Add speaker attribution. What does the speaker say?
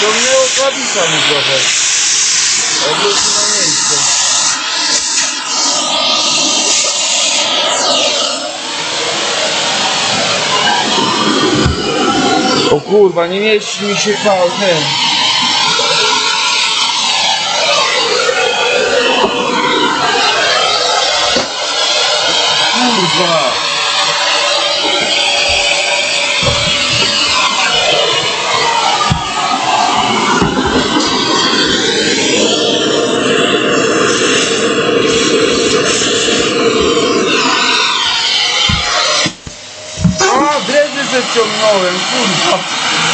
Speaker 1: Ciągnęło klawisa mi trochę. Obróć na miejsce. O kurwa, nie mieści mi się pał, nie. Kurwa. 这中国人不孬。